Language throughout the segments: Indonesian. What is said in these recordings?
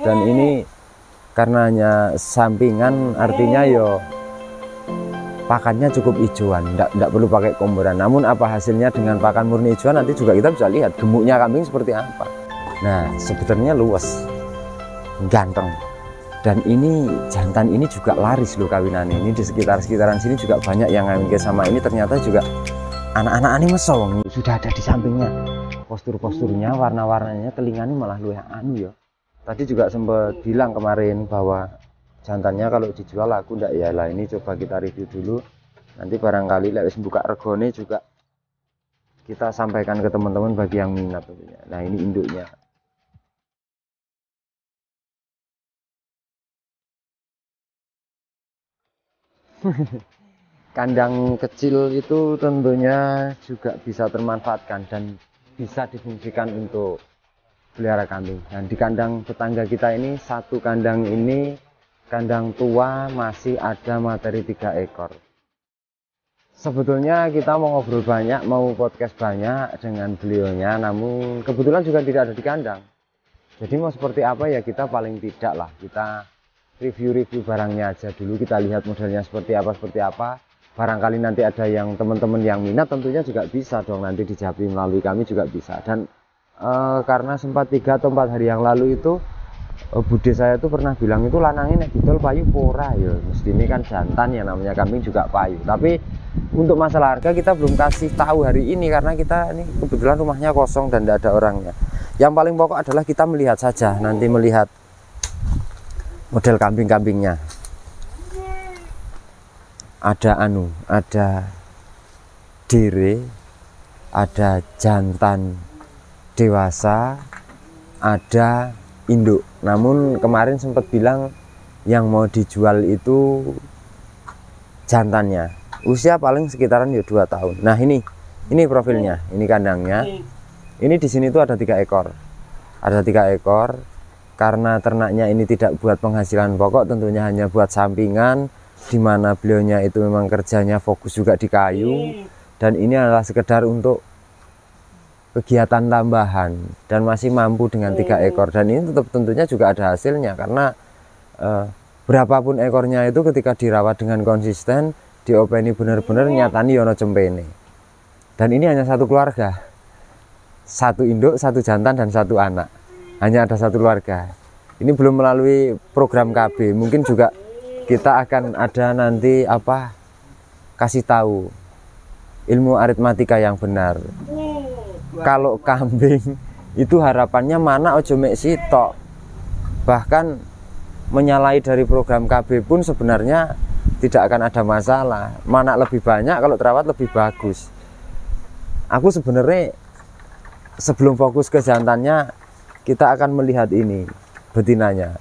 dan ini karenanya sampingan artinya yo pakannya cukup hijauan tidak perlu pakai komboran. Namun apa hasilnya dengan pakan murni hijauan nanti juga kita bisa lihat gemuknya kambing seperti apa. Nah sebetulnya luas ganteng. Dan ini jantan ini juga laris loh kawinan ini di sekitar sekitaran sini juga banyak yang ngawin sama. Ini ternyata juga anak-anak ini mesong. Sudah ada di sampingnya. Postur-posturnya warna-warnanya telinganya malah lu yang anu ya tadi juga sempat bilang kemarin bahwa jantannya kalau dijual aku ndak? Ya lah ini coba kita review dulu. Nanti barangkali lewat buka regone juga kita sampaikan ke teman-teman bagi yang minat. Tentunya nah ini induknya. Kandang kecil itu tentunya juga bisa termanfaatkan dan bisa difungsikan untuk pelihara kambing. Dan di kandang tetangga kita ini satu kandang ini kandang tua masih ada materi tiga ekor. Sebetulnya kita mau ngobrol banyak mau podcast banyak dengan beliaunya namun kebetulan juga tidak ada di kandang. Jadi mau seperti apa ya kita paling tidak lah. Kita review-review barangnya aja dulu kita lihat modelnya seperti apa seperti apa. Barangkali nanti ada yang teman-teman yang minat tentunya juga bisa dong. Nanti dijawab melalui kami juga bisa. Dan e, karena sempat tiga atau empat hari yang lalu itu uh, bude saya itu pernah bilang itu lanangin nek didol payu pora ya mesti ini kan jantan ya namanya kambing juga payu. Tapi untuk masalah harga kita belum kasih tahu hari ini karena kita ini kebetulan rumahnya kosong dan tidak ada orangnya yang paling pokok adalah kita melihat saja nanti melihat model kambing-kambingnya. Ada anu ada dire ada jantan dewasa ada induk. Namun kemarin sempat bilang yang mau dijual itu jantannya. Usia paling sekitaran ya dua tahun. Nah ini ini profilnya ini kandangnya. Ini di sini tuh ada tiga ekor. Ada tiga ekor. Karena ternaknya ini tidak buat penghasilan pokok tentunya hanya buat sampingan di mana beliaunya itu memang kerjanya fokus juga di kayu. Dan ini adalah sekedar untuk kegiatan tambahan dan masih mampu dengan tiga hmm. ekor. Dan ini tetap tentunya juga ada hasilnya karena eh, berapapun ekornya itu ketika dirawat dengan konsisten diopeni benar-benar nyatani yono cempene. Dan ini hanya satu keluarga. Satu induk satu jantan dan satu anak. Hanya ada satu keluarga. Ini belum melalui program KB mungkin juga kita akan ada nanti apa kasih tahu ilmu aritmatika yang benar kalau kambing itu harapannya mana ojo mek sitok. Bahkan menyalahi dari program KB pun sebenarnya tidak akan ada masalah. Mana lebih banyak kalau terawat lebih bagus. Aku sebenarnya sebelum fokus ke jantannya kita akan melihat ini betinanya.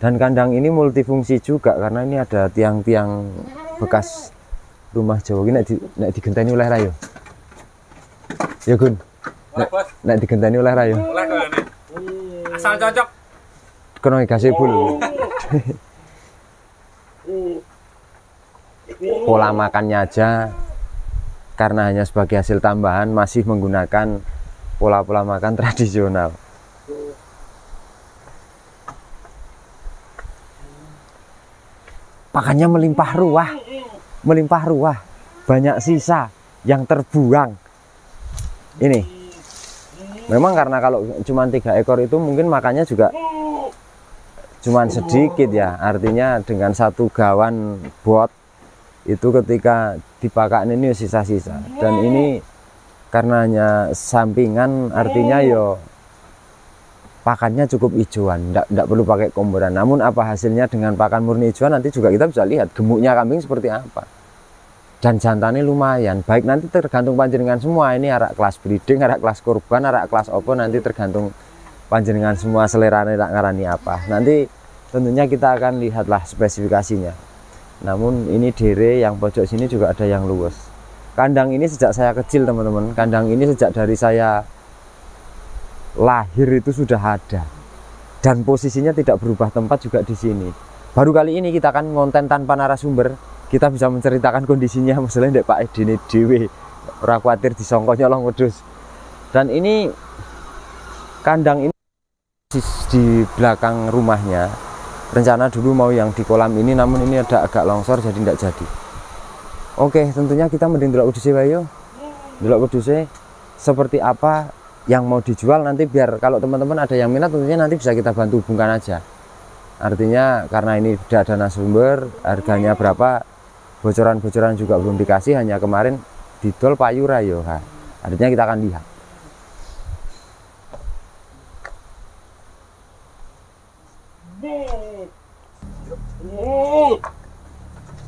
Dan kandang ini multifungsi juga karena ini ada tiang-tiang bekas rumah Jawa. Ini nek, digenteni oleh rayo Ya Gun. Nek, nek digenteni oleh rayo. Oleh kene. Asal cocok. Kono gasebo lho. Pola makannya aja karena hanya sebagai hasil tambahan masih menggunakan pola-pola makan tradisional. Pakannya melimpah ruah, melimpah ruah, banyak sisa yang terbuang ini. Memang karena kalau cuma tiga ekor itu mungkin makannya juga cuma sedikit ya. Artinya dengan satu gawan bot itu ketika dipakai ini sisa-sisa. Dan ini karenanya sampingan artinya yo pakannya cukup hijauan. Tidak perlu pakai komboran namun apa hasilnya dengan pakan murni hijauan nanti juga kita bisa lihat gemuknya kambing seperti apa dan jantannya lumayan. Baik nanti tergantung panjenengan semua. Ini arak kelas breeding arak kelas kurban arak kelas opo nanti tergantung panjenengan semua selera tak ngarani apa. Nanti tentunya kita akan lihatlah spesifikasinya. Namun ini dere yang pojok sini juga ada yang luas kandang ini sejak saya kecil teman-teman. Kandang ini sejak dari saya lahir itu sudah ada. Dan posisinya tidak berubah tempat juga di sini. Baru kali ini kita akan ngonten tanpa narasumber kita bisa menceritakan kondisinya masalahnya Pak Edi ini dewe ora khawatir disongkonya long wedus dan ini kandang ini di belakang rumahnya. Rencana dulu mau yang di kolam ini namun ini ada agak longsor jadi tidak jadi. Oke tentunya kita mending dulu uduse wayo dulu uduse seperti apa yang mau dijual nanti biar kalau teman-teman ada yang minat tentunya nanti bisa kita bantu hubungkan aja. Artinya karena ini tidak ada nasumber harganya berapa bocoran-bocoran juga belum dikasih hanya kemarin didol Pak Yura yo. Artinya kita akan lihat.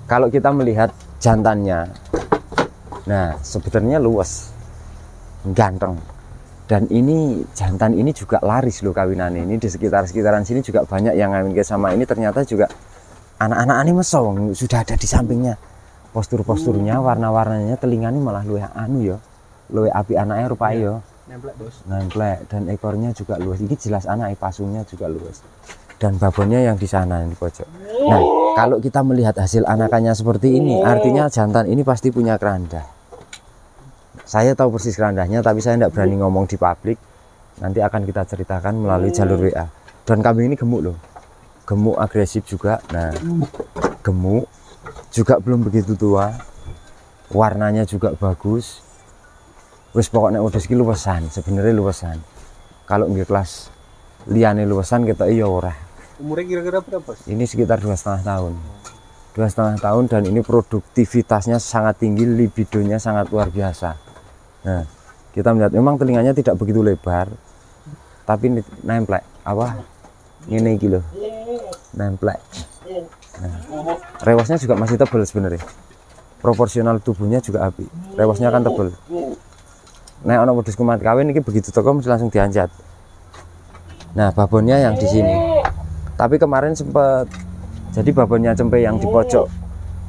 Kalau kita melihat jantannya nah sebenarnya luas ganteng. Dan ini jantan ini juga laris loh kawinan ini di sekitar sekitaran sini juga banyak yang ngawin ke sama ini ternyata juga anak-anak ini mesong sudah ada di sampingnya. Postur-posturnya warna-warnanya telinganya malah luwe anu yo. Luwe api anaknya rupanya yo. Nemplek bos. nemplek. Dan ekornya juga luas ini jelas anak pasungnya juga luas dan babonnya yang di sana di pojok. Nah kalau kita melihat hasil anakannya seperti ini artinya jantan ini pasti punya keranda saya tahu persis kerandanya tapi saya tidak berani ngomong di publik. Nanti akan kita ceritakan melalui jalur WA dan kambing ini gemuk loh gemuk agresif juga. Nah gemuk juga belum begitu tua. Warnanya juga bagus. Wis pokoknya udah sekilu luwesan. Sebenarnya luwesan. Kalau nggak kelas liane luwesan kita iya ora. Umurnya kira-kira berapa bos? ini sekitar dua setengah tahun. Dua setengah tahun dan ini produktivitasnya sangat tinggi libidonya sangat luar biasa. Nah kita melihat memang telinganya tidak begitu lebar tapi ini nemplek apa? Ini gitu nemplek nah, rewasnya juga masih tebal sebenarnya. Proporsional tubuhnya juga api. Rewasnya akan tebal nah ono wedhus kumat kawin ini begitu toko mesti langsung dianjat. Nah babonnya yang di sini. Tapi kemarin sempat jadi babonnya cempe yang di pojok.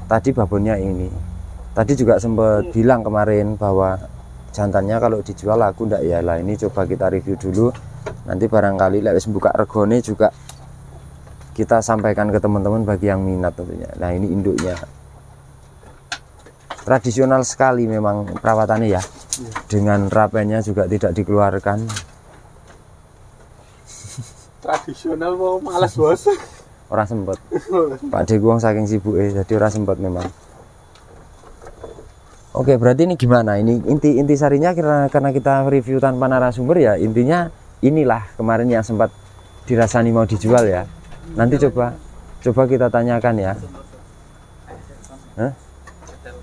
Tadi babonnya ini. Tadi juga sempat bilang kemarin bahwa jantannya kalau dijual aku ndak? Ya lah ini coba kita review dulu. Nanti barangkali lewat buka regone juga kita sampaikan ke teman-teman bagi yang minat tentunya. Nah ini induknya. Tradisional sekali memang perawatannya ya. Dengan rapenya juga tidak dikeluarkan. Tradisional mau malas bos. orang sempet. Pak Deguang saking sibuk eh jadi orang sempet memang. Oke berarti ini gimana? Ini inti inti sarinya karena karena kita review tanpa narasumber ya intinya inilah kemarin yang sempat dirasani mau dijual ya nanti coba coba kita tanyakan ya. Hah?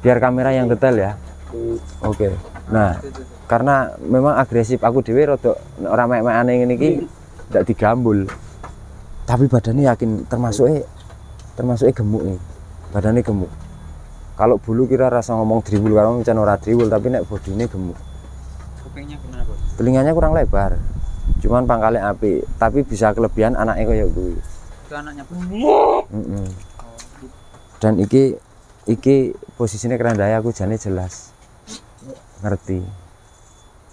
biar kamera yang detail ya. Oke. Nah karena memang agresif aku dewe rodok orang mek aneh ini ki tidak digambul. Tapi badannya yakin termasuk eh termasuk eh gemuk nih. Badannya gemuk. Kalau bulu kira rasa ngomong dribul kalau macam ora dribul tapi nek bodinya gemuk. Kupingnya gimana bos? telinganya kurang lebar cuman pangkalnya api tapi bisa kelebihan anaknya kayak gue Itu anaknya bos. Mm-mm. dan iki iki posisinya kerandaya aku jane jelas ngerti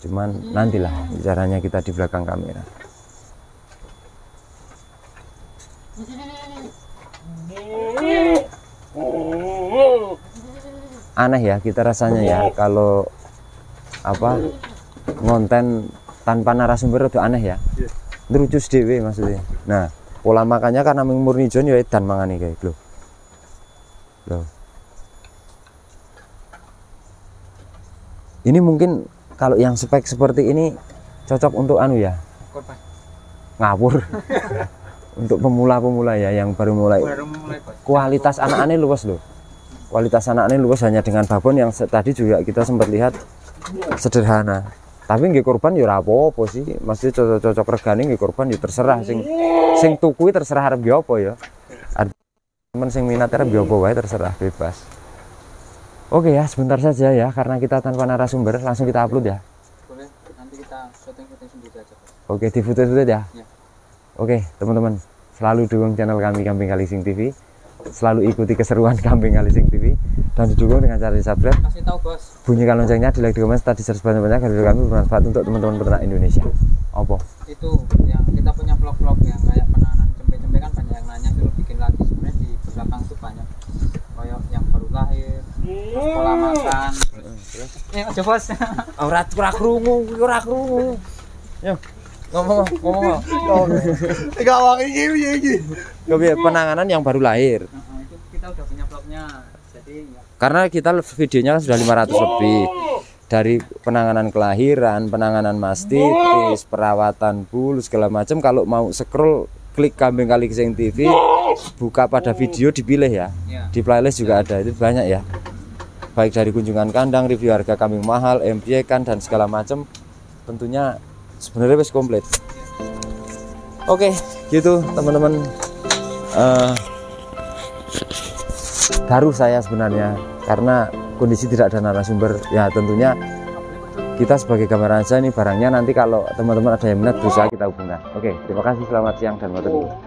cuman nantilah caranya kita di belakang kamera aneh ya kita rasanya ya kalau apa ngonten tanpa narasumber itu aneh ya Iya. lucu dewe maksudnya nah pola makannya karena murni jon ya edan mangane kayak loh loh ini mungkin kalau yang spek seperti ini cocok untuk anu ya? Korban. ngawur. Untuk pemula-pemula ya yang baru mulai. Baru mulai bos. kualitas anak-anaknya luas loh kualitas anak-anaknya luas hanya dengan babon yang tadi juga kita sempat lihat sederhana tapi nggih korban ya ora apa-apa sih. Maksudnya cocok-cocok regane nggih korban ya terserah sing sing tuku terserah arep nggih apa ya. Temen sing minat arep nggih apa wae terserah bebas. Oke ya sebentar saja ya karena kita tanpa narasumber langsung kita upload ya. Boleh nanti kita syuting-syuting sendiri aja oke di foto-foto ya? Ya. oke teman-teman selalu dukung channel kami Kambing Kalising TV selalu ikuti keseruan Kambing Kalising TV dan didukung dengan cara di subscribe Kasih tahu bos. bunyikan loncengnya di like di komen serta di share sebanyak-banyak agar kami bermanfaat untuk teman-teman peternak Indonesia apa Itu yang kita punya vlog-vlog yang kayak penanganan cempe-cempe kan banyak yang nanya suruh bikin lagi. Sebenarnya di belakang tuh banyak kayak yang baru lahir, terus pola makan. Eh, aja bos. ora ora krungu ora krungu yo ngomong ngomong Enggak wong iki piye iki? Kepiye, penanganan yang baru lahir Nah, itu kita udah punya vlognya jadi ya karena kita videonya kan sudah 500 lebih. Dari penanganan kelahiran, penanganan mastitis, perawatan bulu segala macam kalau mau scroll klik kambing kali keseng TV buka pada video dipilih ya. Ya. Di playlist juga ada itu banyak ya. Baik dari kunjungan kandang review harga kambing mahal MPK kan dan segala macam tentunya sebenarnya wis komplit. Oke gitu teman-teman. Eh, baru saya sebenarnya karena kondisi tidak ada narasumber. Ya tentunya kita sebagai gambaran aja ini barangnya nanti kalau teman-teman ada yang minat berusaha kita hubungkan. Oke terima kasih selamat siang dan waktu